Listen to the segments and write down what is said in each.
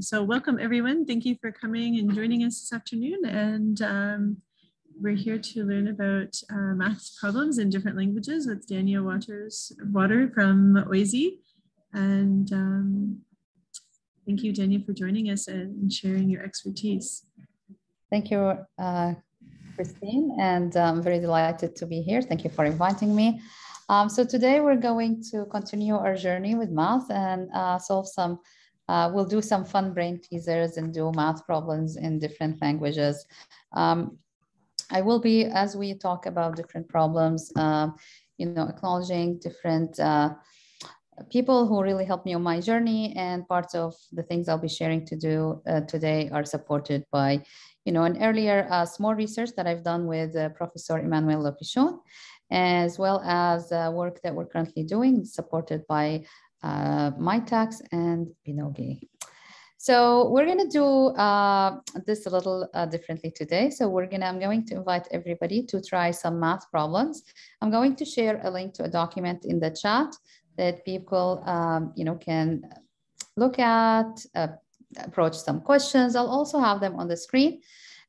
So welcome everyone. Thank you for coming and joining us this afternoon. And um, we're here to learn about uh, math problems in different languages with Dania Wattar's Wattar from OISE. And um, thank you, Dania, for joining us and sharing your expertise. Thank you, uh, Christine, and I'm very delighted to be here. Thank you for inviting me. Um, so today we're going to continue our journey with math and uh, solve some uh, we'll do some fun brain teasers and do math problems in different languages. Um, I will be, as we talk about different problems, uh, you know, acknowledging different uh, people who really helped me on my journey and parts of the things I'll be sharing to do uh, today are supported by, you know, an earlier uh, small research that I've done with uh, Professor Emmanuelle Le Pichon, as well as work that we're currently doing supported by uh, Mitacs and Binogi. So we're gonna do uh, this a little uh, differently today. So we're gonna, I'm going to invite everybody to try some math problems. I'm going to share a link to a document in the chat that people, um, you know, can look at, uh, approach some questions. I'll also have them on the screen.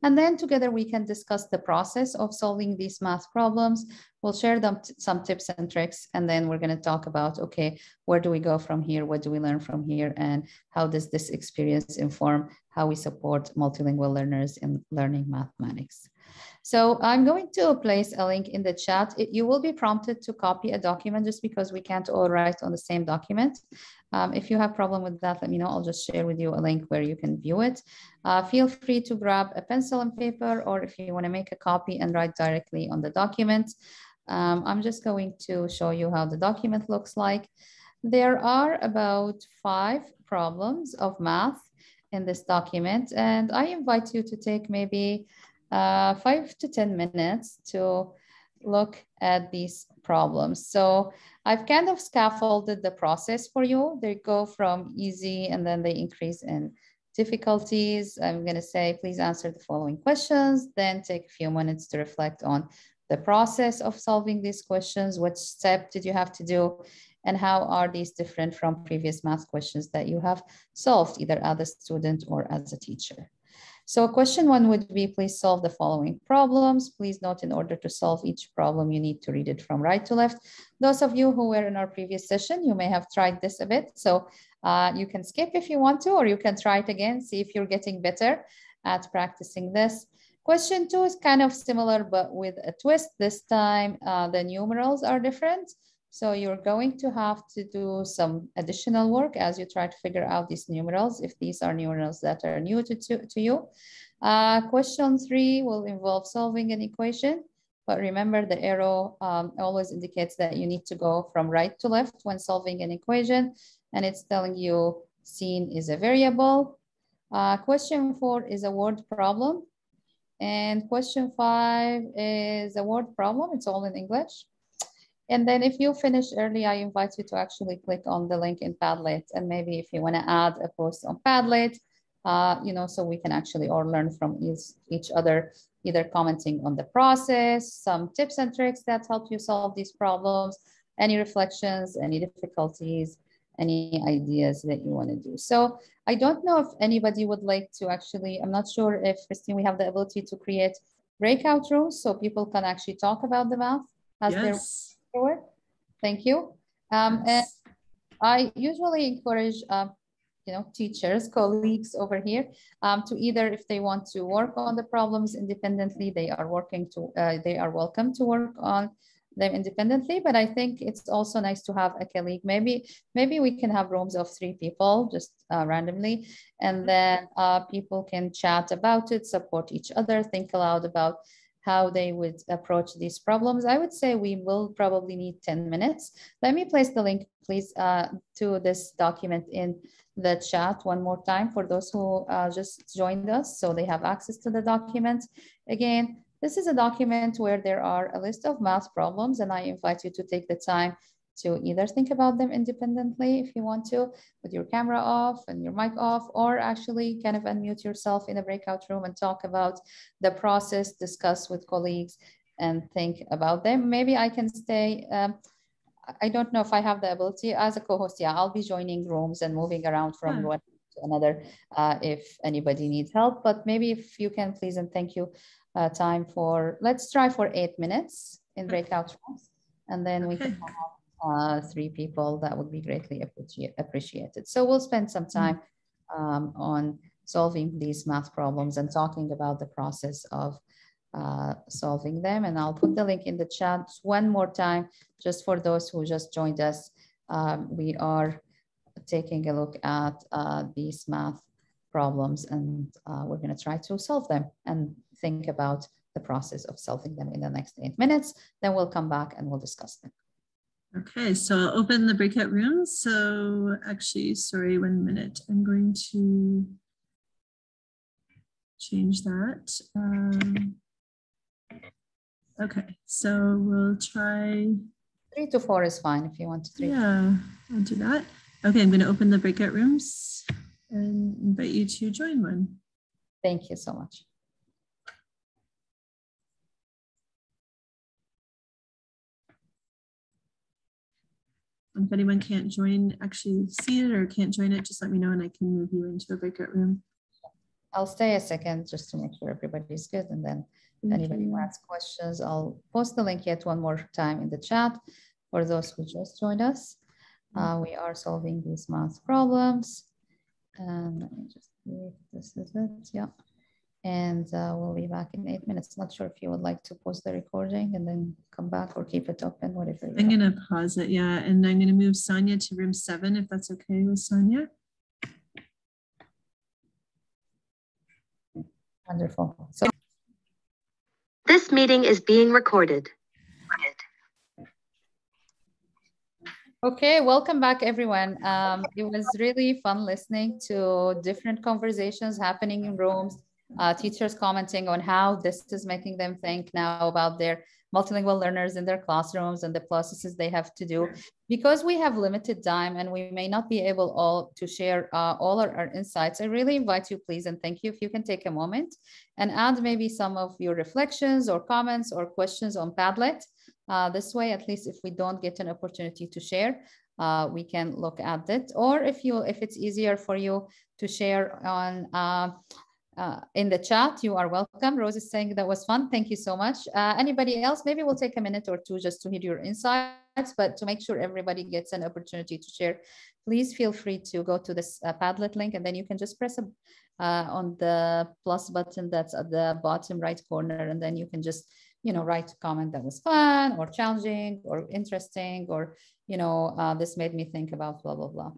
And then together we can discuss the process of solving these math problems. We'll share them some tips and tricks, and then we're going to talk about, okay, where do we go from here? What do we learn from here? And how does this experience inform how we support multilingual learners in learning mathematics? So I'm going to place a link in the chat. It, you will be prompted to copy a document just because we can't all write on the same document. Um, if you have problem with that, let me know. I'll just share with you a link where you can view it. Uh, feel free to grab a pencil and paper, or if you want to make a copy and write directly on the document. Um, I'm just going to show you how the document looks like. There are about five problems of math in this document, and I invite you to take maybe uh, five to 10 minutes to look at these problems. So I've kind of scaffolded the process for you. They go from easy and then they increase in difficulties. I'm gonna say, please answer the following questions, then take a few minutes to reflect on the process of solving these questions. What step did you have to do? And how are these different from previous math questions that you have solved either as a student or as a teacher? So question one would be, please solve the following problems. Please note in order to solve each problem, you need to read it from right to left. Those of you who were in our previous session, you may have tried this a bit. So uh, you can skip if you want to, or you can try it again, see if you're getting better at practicing this. Question two is kind of similar, but with a twist. This time, uh, the numerals are different. So you're going to have to do some additional work as you try to figure out these numerals, if these are numerals that are new to, to, to you. Uh, question three will involve solving an equation, but remember the arrow um, always indicates that you need to go from right to left when solving an equation, and it's telling you seen is a variable. Uh, question four is a word problem. And question five is a word problem, it's all in English. And then if you finish early, I invite you to actually click on the link in Padlet. And maybe if you want to add a post on Padlet, uh, you know, so we can actually all learn from each, each other, either commenting on the process, some tips and tricks that help you solve these problems, any reflections, any difficulties, any ideas that you want to do. So I don't know if anybody would like to actually, I'm not sure if Christine, we have the ability to create breakout rooms so people can actually talk about the math as yes. Sure. Thank you. Um, and I usually encourage, um, you know, teachers, colleagues over here um, to either, if they want to work on the problems independently, they are working to, uh, they are welcome to work on them independently. But I think it's also nice to have a colleague. Maybe, maybe we can have rooms of three people just uh, randomly, and then uh, people can chat about it, support each other, think aloud about how they would approach these problems. I would say we will probably need 10 minutes. Let me place the link, please, uh, to this document in the chat one more time for those who uh, just joined us so they have access to the document. Again, this is a document where there are a list of math problems and I invite you to take the time to either think about them independently if you want to with your camera off and your mic off or actually kind of unmute yourself in a breakout room and talk about the process discuss with colleagues and think about them maybe i can stay um, I don't know if I have the ability as a co-host. Yeah, I'll be joining rooms and moving around from one to another uh, if anybody needs help. But maybe if you can please and thank you uh, time for, let's try for eight minutes in breakout rooms. And then we can have uh, three people, that would be greatly appreciated. So we'll spend some time um, on solving these math problems and talking about the process of uh, solving them. And I'll put the link in the chat one more time, just for those who just joined us. Um, we are taking a look at uh, these math problems and uh, we're gonna try to solve them and think about the process of solving them in the next eight minutes. Then we'll come back and we'll discuss them. Okay, so I'll open the breakout room. So actually, sorry, one minute. I'm going to change that. Um, okay, so we'll try. Three to four is fine if you want to. Three. Yeah, I'll do that. Okay, I'm going to open the breakout rooms and invite you to join one. Thank you so much. If anyone can't join, actually see it or can't join it, just let me know and I can move you into a breakout room. I'll stay a second just to make sure everybody's good. And then if anybody wants questions, I'll post the link yet one more time in the chat for those who just joined us. Uh, we are solving these math problems. And let me just see if this is it. Yeah and uh, we'll be back in eight minutes. Not sure if you would like to pause the recording and then come back or keep it open, whatever. I'm going to pause it, yeah, and I'm going to move Sonia to room seven if that's okay with Sonia. Wonderful. So this meeting is being recorded. Okay, welcome back everyone. Um, it was really fun listening to different conversations happening in rooms uh, teachers commenting on how this is making them think now about their multilingual learners in their classrooms and the processes they have to do. Because we have limited time and we may not be able all to share uh, all our, our, insights, I really invite you please and thank you if you can take a moment and add maybe some of your reflections or comments or questions on Padlet. Uh, this way, at least if we don't get an opportunity to share, uh, we can look at it. Or if you, if it's easier for you to share on uh, in the chat. You are welcome. Rose is saying that was fun. Thank you so much. Uh, anybody else? Maybe we'll take a minute or two just to hear your insights, but to make sure everybody gets an opportunity to share, please feel free to go to this uh, Padlet link and then you can just press a, uh, on the plus button that's at the bottom right corner and then you can just you know, write a comment that was fun or challenging or interesting or, you know, uh, this made me think about blah, blah, blah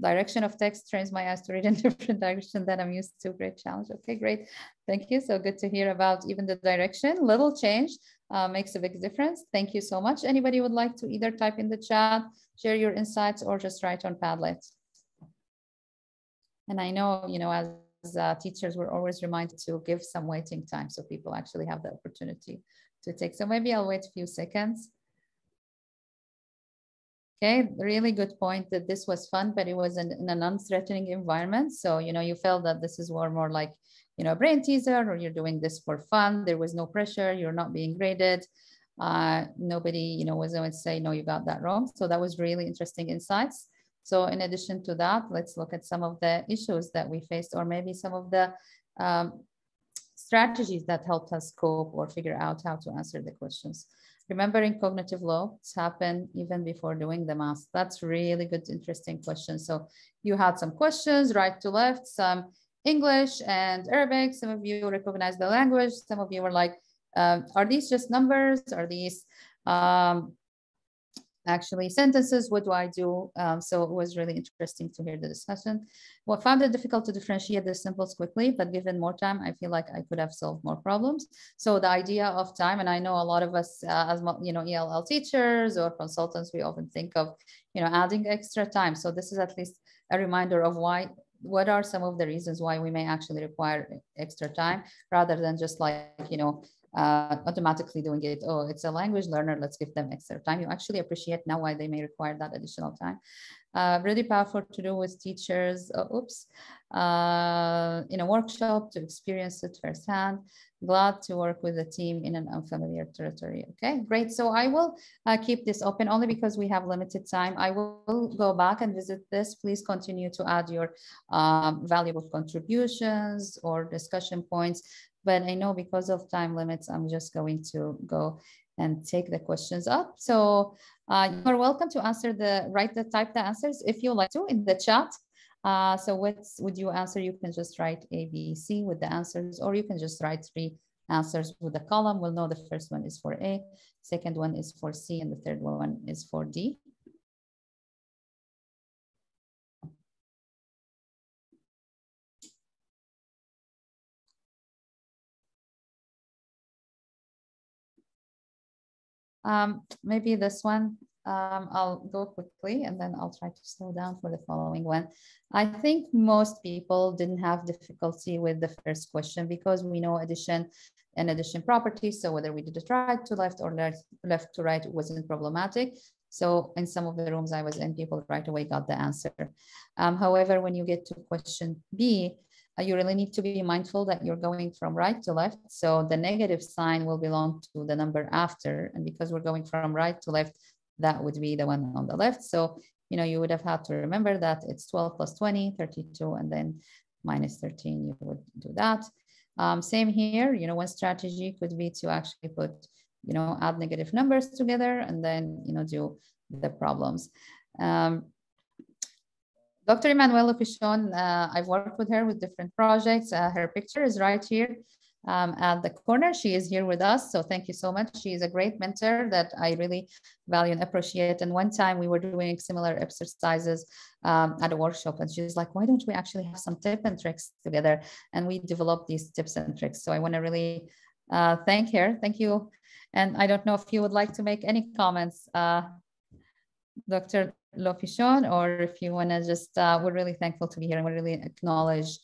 direction of text trains my eyes to read in different direction than I'm used to. Great challenge. Okay, great. Thank you. So good to hear about even the direction. Little change uh, makes a big difference. Thank you so much. Anybody would like to either type in the chat, share your insights, or just write on Padlet. And I know, you know, as uh, teachers, we're always reminded to give some waiting time so people actually have the opportunity to take. So maybe I'll wait a few seconds. Okay, really good point that this was fun, but it was in, in a non-threatening environment. So, you know, you felt that this is more, more like, you know, a brain teaser or you're doing this for fun. There was no pressure. You're not being graded. Uh, nobody, you know, was going to say, no, you got that wrong. So that was really interesting insights. So in addition to that, let's look at some of the issues that we faced or maybe some of the um, strategies that helped us cope or figure out how to answer the questions. Remembering cognitive loads happen even before doing the math. That's really good, interesting question. So you had some questions right to left, some English and Arabic. Some of you recognize the language. Some of you were like, uh, are these just numbers? Are these um, actually sentences. What do I do? Um, so it was really interesting to hear the discussion. Well, found it difficult to differentiate the symbols quickly, but given more time, I feel like I could have solved more problems. So the idea of time, and I know a lot of us uh, as you know ELL teachers or consultants, we often think of you know adding extra time. So this is at least a reminder of why what are some of the reasons why we may actually require extra time rather than just like you know uh, automatically doing it. Oh, it's a language learner. Let's give them extra time. You actually appreciate now why they may require that additional time. Uh, really powerful to do with teachers. Oh, oops, uh, in a workshop to experience it firsthand. Glad to work with the team in an unfamiliar territory. Okay, great. So I will uh, keep this open only because we have limited time. I will go back and visit this. Please continue to add your um, valuable contributions or discussion points but I know because of time limits, I'm just going to go and take the questions up. So uh, you're welcome to answer the, write the, type the answers if you like to in the chat. Uh, so what would you answer? You can just write A, B, C with the answers, or you can just write three answers with the column. We'll know the first one is for A, second one is for C, and the third one is for D. Um, maybe this one, um, I'll go quickly and then I'll try to slow down for the following one. I think most people didn't have difficulty with the first question because we know addition and addition properties. So whether we did it right to left or left, left to right wasn't problematic. So in some of the rooms I was in, people right away got the answer. Um, however, when you get to question B, you really need to be mindful that you're going from right to left. So the negative sign will belong to the number after. And because we're going from right to left, that would be the one on the left. So, you know, you would have had to remember that it's 12 plus 20, 32, and then minus 13, you would do that. Um, same here, you know, one strategy could be to actually put, you know, add negative numbers together and then, you know, do the problems. Um, Dr. Emmanuelle Le Pichon, uh, I've worked with her with different projects. Uh, her picture is right here um, at the corner. She is here with us. So thank you so much. She is a great mentor that I really value and appreciate. And one time we were doing similar exercises um, at a workshop and she was like, why don't we actually have some tips and tricks together? And we developed these tips and tricks. So I want to really uh, thank her. Thank you. And I don't know if you would like to make any comments, uh, Dr. Le Pichon, or if you want to just, uh, we're really thankful to be here and we really acknowledge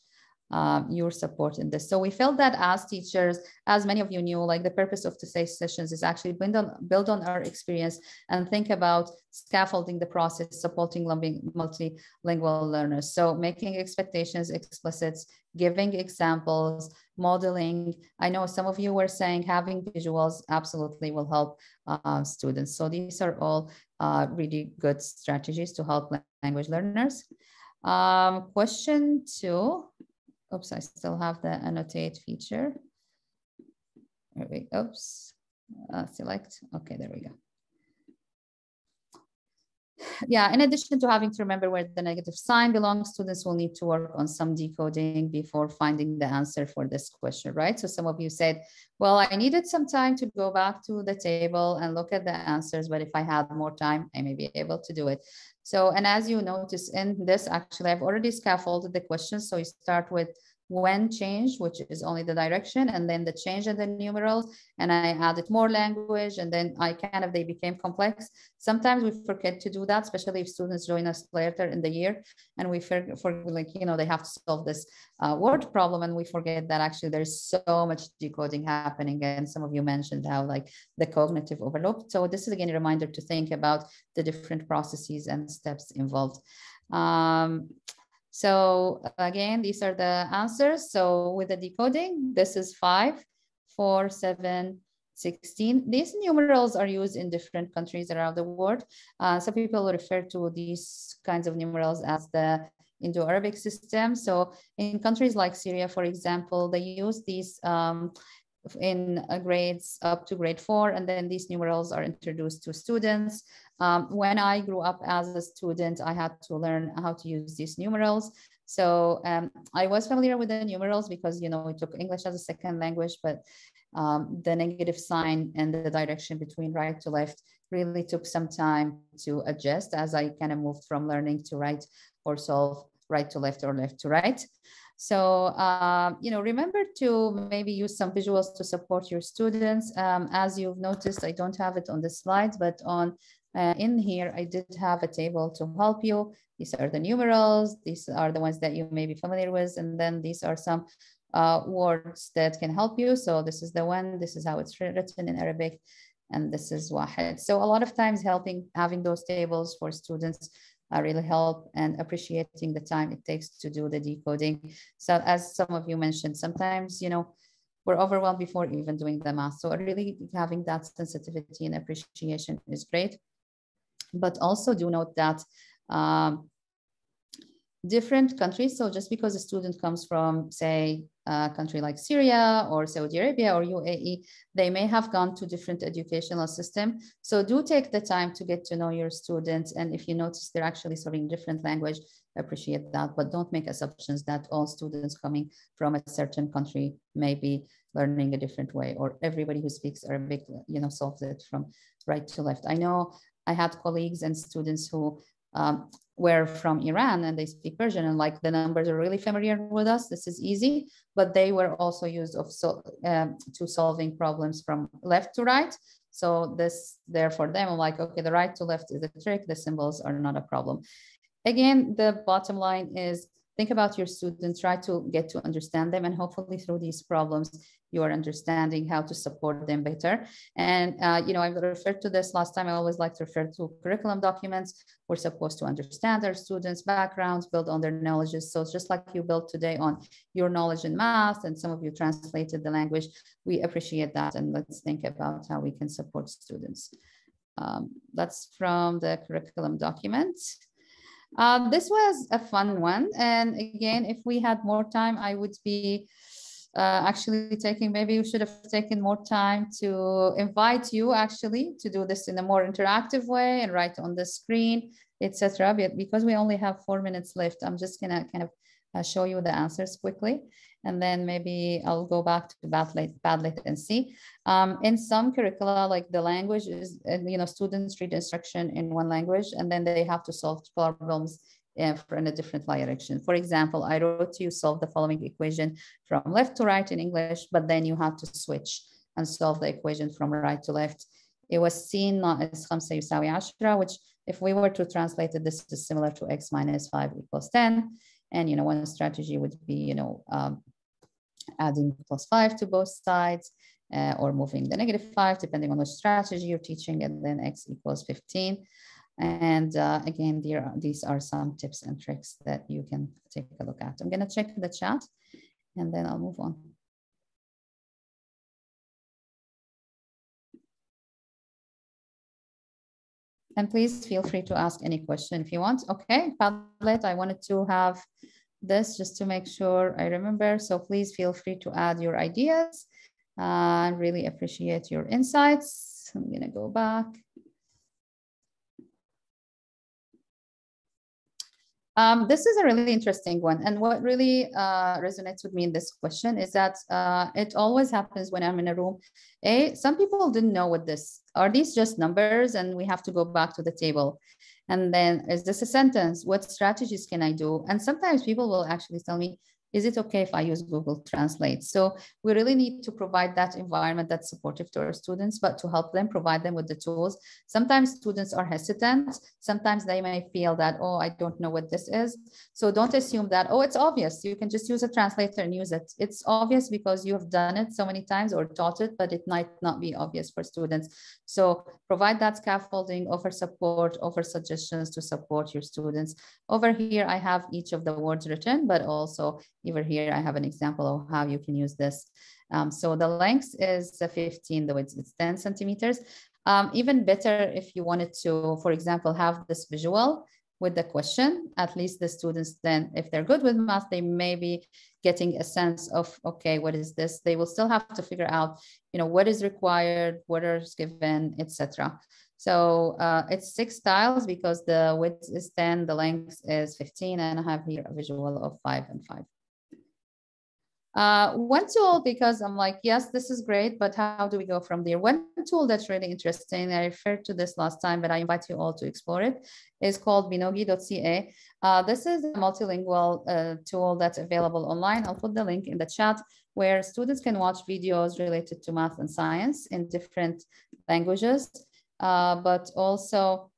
um, your support in this. So we felt that as teachers, as many of you knew, like the purpose of today's sessions is actually build on, build on our experience and think about scaffolding the process, supporting multilingual learners. So making expectations explicit, giving examples, modeling. I know some of you were saying having visuals absolutely will help uh, students. So these are all uh, really good strategies to help language learners. Um, question two, oops, I still have the annotate feature. There we, oops, uh, select, okay, there we go yeah, in addition to having to remember where the negative sign belongs, students will need to work on some decoding before finding the answer for this question, right? So some of you said, well, I needed some time to go back to the table and look at the answers, but if I had more time, I may be able to do it. So, and as you notice in this, actually, I've already scaffolded the questions. So you start with when change, which is only the direction, and then the change in the numerals, and I added more language, and then I kind of, they became complex. Sometimes we forget to do that, especially if students join us later in the year, and we forget, for like, you know, they have to solve this uh, word problem, and we forget that actually there's so much decoding happening, and some of you mentioned how like the cognitive overload. So this is again a reminder to think about the different processes and steps involved. Um, so again, these are the answers. So with the decoding, this is five, four, seven, 16. These numerals are used in different countries around the world. Uh, some people refer to these kinds of numerals as the Indo-Arabic system. So in countries like Syria, for example, they use these um, in grades up to grade four, and then these numerals are introduced to students. Um, when I grew up as a student, I had to learn how to use these numerals. So um, I was familiar with the numerals because, you know, we took English as a second language, but um, the negative sign and the direction between right to left really took some time to adjust as I kind of moved from learning to write or solve right to left or left to right. So, um, you know, remember to maybe use some visuals to support your students. Um, as you've noticed, I don't have it on the slides, but on uh, in here, I did have a table to help you. These are the numerals. These are the ones that you may be familiar with. And then these are some uh, words that can help you. So this is the one, this is how it's written in Arabic, and this is Wahid. So a lot of times helping, having those tables for students uh, really help and appreciating the time it takes to do the decoding. So as some of you mentioned, sometimes, you know, we're overwhelmed before even doing the math. So really having that sensitivity and appreciation is great. But also do note that um, different countries. So just because a student comes from, say, a country like Syria or Saudi Arabia or UAE, they may have gone to different educational system. So do take the time to get to know your students. And if you notice they're actually studying different language, appreciate that, but don't make assumptions that all students coming from a certain country may be learning a different way or everybody who speaks Arabic, you know, solves it from right to left. I know I had colleagues and students who um, were from Iran and they speak Persian and like the numbers are really familiar with us. This is easy, but they were also used of so, um, to solving problems from left to right. So this there for them, I'm like, okay, the right to left is a trick. The symbols are not a problem. Again, the bottom line is think about your students, try to get to understand them, and hopefully through these problems, you are understanding how to support them better. And, uh, you know, I referred to this last time. I always like to refer to curriculum documents. We're supposed to understand our students' backgrounds, build on their knowledges. So it's just like you built today on your knowledge in math, and some of you translated the language. We appreciate that. And let's think about how we can support students. Um, that's from the curriculum document. Um, this was a fun one. And again, if we had more time, I would be uh, actually taking, maybe we should have taken more time to invite you actually to do this in a more interactive way and write on the screen, etc. But because we only have four minutes left, I'm just gonna kind of uh, show you the answers quickly. And then maybe I'll go back to Padlet, Padlet and see. Um, in some curricula, like the language is, you know, students read instruction in one language and then they have to solve problems uh, in a different direction. For example, I wrote to you solve the following equation from left to right in English, but then you have to switch and solve the equation from right to left. It was seen not as خمسة يساوي عشرة, which if we were to translate it, this is similar to x minus five equals 10. And, you know, one strategy would be, you know, um, adding plus five to both sides uh, or moving the negative five, depending on which strategy you're teaching, and then x equals 15. And uh, again, there, are these are some tips and tricks that you can take a look at. I'm gonna check the chat and then I'll move on. And please feel free to ask any question if you want. Okay, Padlet, I wanted to have this just to make sure I remember. So please feel free to add your ideas. I uh, really appreciate your insights. I'm gonna go back. Um, this is a really interesting one. And what really uh, resonates with me in this question is that uh, it always happens when I'm in a room. A, some people didn't know what this, are these just numbers and we have to go back to the table? And then is this a sentence? What strategies can I do? And sometimes people will actually tell me, is it okay if I use Google Translate? So we really need to provide that environment that's supportive to our students, but to help them, provide them with the tools. Sometimes students are hesitant. Sometimes they may feel that, oh, I don't know what this is. So don't assume that, oh, it's obvious. You can just use a translator and use it. It's obvious because you have done it so many times or taught it, but it might not be obvious for students. So provide that scaffolding, offer support, offer suggestions to support your students. Over here, I have each of the words written, but also over here, I have an example of how you can use this. Um, so the length is 15, though it's, it's 10 centimeters. Um, even better if you wanted to, for example, have this visual with the question, at least the students then, if they're good with math, they may be getting a sense of, okay, what is this? They will still have to figure out, you know, what is required, what is given, etc. So uh, it's six tiles because the width is 10, the length is 15, and I have here a visual of five and five. Uh, one tool, because I'm like, yes, this is great, but how do we go from there? One tool that's really interesting, I referred to this last time, but I invite you all to explore it, is called binogi.ca. Uh, this is a multilingual uh, tool that's available online. I'll put the link in the chat where students can watch videos related to math and science in different languages, uh, but also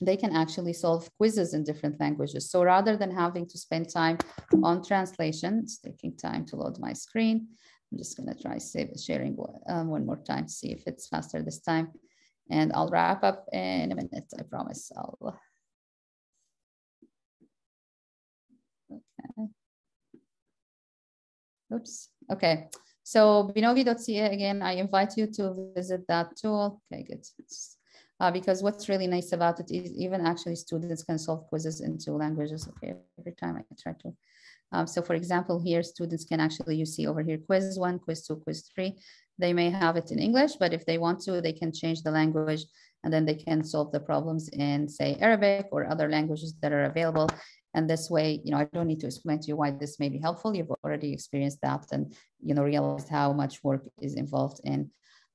they can actually solve quizzes in different languages. So rather than having to spend time on translation, it's taking time to load my screen. I'm just gonna try save, sharing um, one more time, see if it's faster this time. And I'll wrap up in a minute, I promise. I'll. Okay. Oops, okay. So binogi.ca, again, I invite you to visit that tool. Okay, good. Uh, because what's really nice about it is even actually students can solve quizzes in two languages. Okay, every time I try to. Um, so for example, here students can actually, you see over here, quiz one, quiz two, quiz three. They may have it in English, but if they want to, they can change the language and then they can solve the problems in say Arabic or other languages that are available. And this way, you know, I don't need to explain to you why this may be helpful. You've already experienced that and, you know, realized how much work is involved in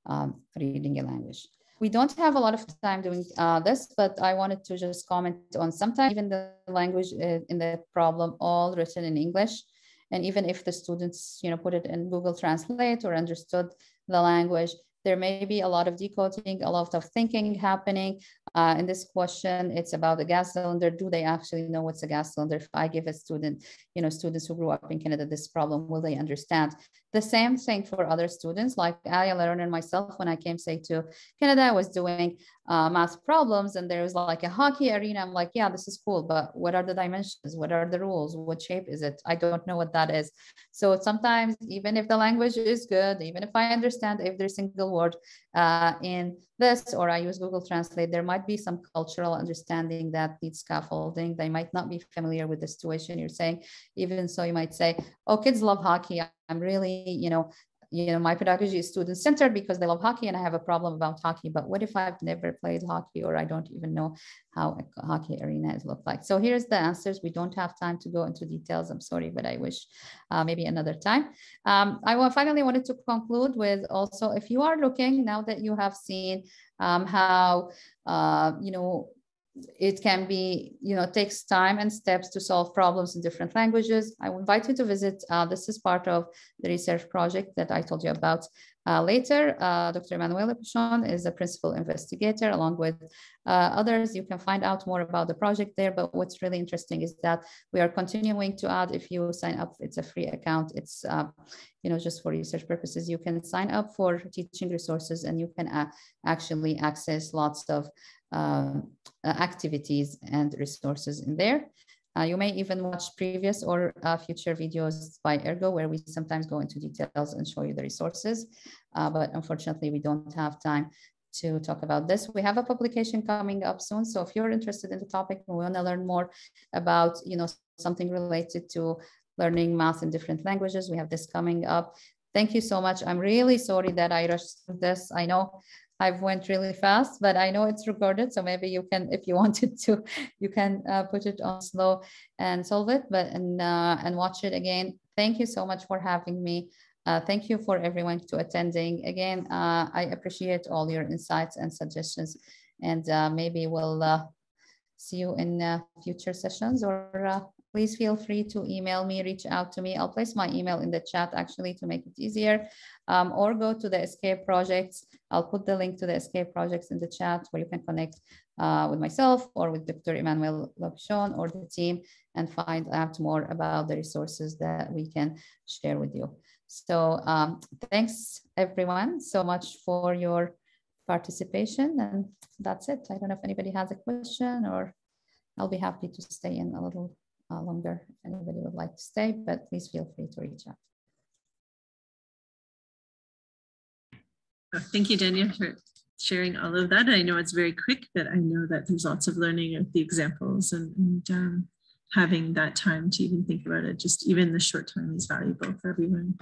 um, reading a language. We don't have a lot of time doing uh, this, but I wanted to just comment on sometimes even the language uh, in the problem all written in English. And even if the students, you know, put it in Google Translate or understood the language, there may be a lot of decoding, a lot of thinking happening. Uh, in this question, it's about the gas cylinder. Do they actually know what's a gas cylinder? If I give a student, you know, students who grew up in Canada, this problem, will they understand? The same thing for other students, like I learned and myself when I came, say, to Canada, I was doing uh, math problems and there was like a hockey arena. I'm like, yeah, this is cool, but what are the dimensions? What are the rules? What shape is it? I don't know what that is. So sometimes, even if the language is good, even if I understand every single word uh, in this, or I use Google Translate, there might be some cultural understanding that needs scaffolding. They might not be familiar with the situation you're saying. Even so, you might say, oh, kids love hockey. I'm really, you know, you know, my pedagogy is student centered because they love hockey and I have a problem about hockey. But what if I've never played hockey or I don't even know how a hockey arena is looked like? So here's the answers. We don't have time to go into details. I'm sorry, but I wish uh, maybe another time. Um, I finally wanted to conclude with also, if you are looking now that you have seen um, how, uh, you know, it can be, you know, takes time and steps to solve problems in different languages. I invite you to visit. Uh, this is part of the research project that I told you about uh, later. Uh, Dr. Emmanuelle Le Pichon is a principal investigator along with uh, others. You can find out more about the project there. But what's really interesting is that we are continuing to add, if you sign up, it's a free account. It's, uh, you know, just for research purposes, you can sign up for teaching resources and you can uh, actually access lots of um, uh, activities and resources in there. Uh, you may even watch previous or uh, future videos by Ergo, where we sometimes go into details and show you the resources. Uh, but unfortunately, we don't have time to talk about this. We have a publication coming up soon. So if you're interested in the topic and want to learn more about, you know, something related to learning math in different languages, we have this coming up. Thank you so much. I'm really sorry that I rushed this. I know I've went really fast, but I know it's recorded. So maybe you can, if you wanted to, you can uh, put it on slow and solve it, but and, uh, and watch it again. Thank you so much for having me. Uh, thank you for everyone to attending. Again, uh, I appreciate all your insights and suggestions and uh, maybe we'll uh, see you in future sessions or please feel free to email me, reach out to me. I'll place my email in the chat actually to make it easier um, or go to the Escape projects. I'll put the link to the Escape projects in the chat where you can connect uh, with myself or with Dr. Emmanuelle Le Pichon or the team and find out more about the resources that we can share with you. So um, thanks everyone so much for your participation and that's it. I don't know if anybody has a question or I'll be happy to stay in a little uh, longer if anybody would like to stay, but please feel free to reach out. Oh, thank you, Dania, for sharing all of that. I know it's very quick, but I know that there's lots of learning of the examples and, and um, having that time to even think about it, just even the short time is valuable for everyone.